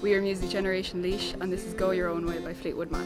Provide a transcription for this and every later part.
We are Music Generation Leash and this is Go Your Own Way by Fleetwood Mac.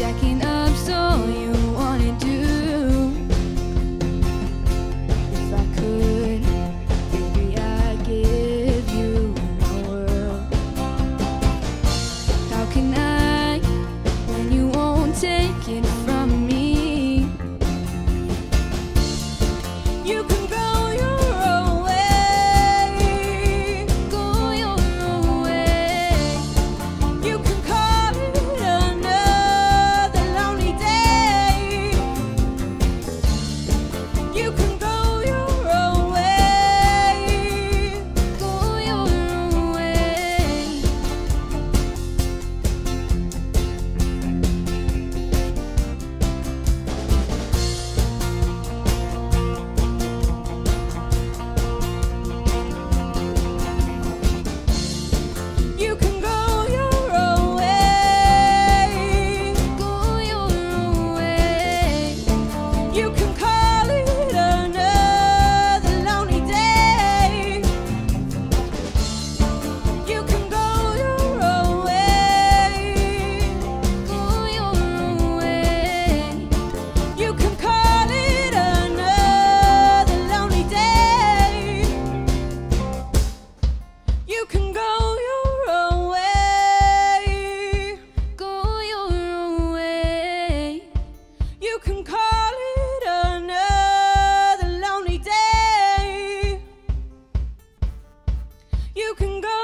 Jackie You can go